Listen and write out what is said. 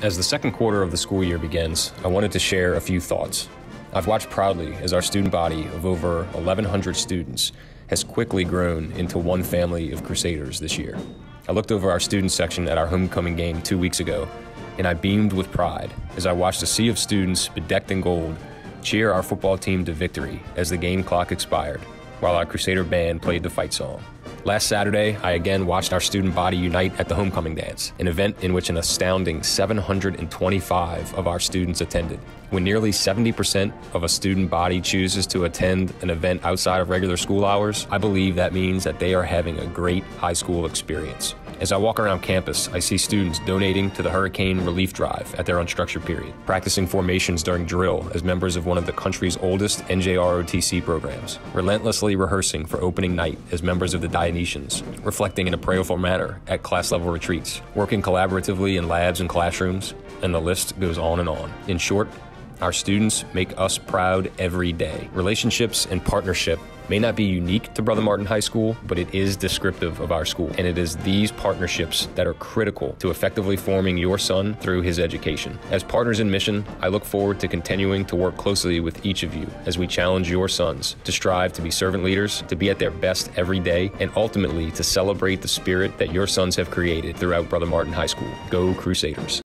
As the second quarter of the school year begins, I wanted to share a few thoughts. I've watched proudly as our student body of over 1,100 students has quickly grown into one family of Crusaders this year. I looked over our student section at our homecoming game two weeks ago, and I beamed with pride as I watched a sea of students bedecked in gold cheer our football team to victory as the game clock expired, while our Crusader band played the fight song. Last Saturday, I again watched our student body unite at the homecoming dance, an event in which an astounding 725 of our students attended. When nearly 70% of a student body chooses to attend an event outside of regular school hours, I believe that means that they are having a great high school experience. As I walk around campus, I see students donating to the hurricane relief drive at their unstructured period, practicing formations during drill as members of one of the country's oldest NJROTC programs, relentlessly rehearsing for opening night as members of the Dionysians, reflecting in a prayerful manner at class level retreats, working collaboratively in labs and classrooms, and the list goes on and on. In short, our students make us proud every day. Relationships and partnership may not be unique to Brother Martin High School, but it is descriptive of our school. And it is these partnerships that are critical to effectively forming your son through his education. As partners in mission, I look forward to continuing to work closely with each of you as we challenge your sons to strive to be servant leaders, to be at their best every day, and ultimately to celebrate the spirit that your sons have created throughout Brother Martin High School. Go Crusaders.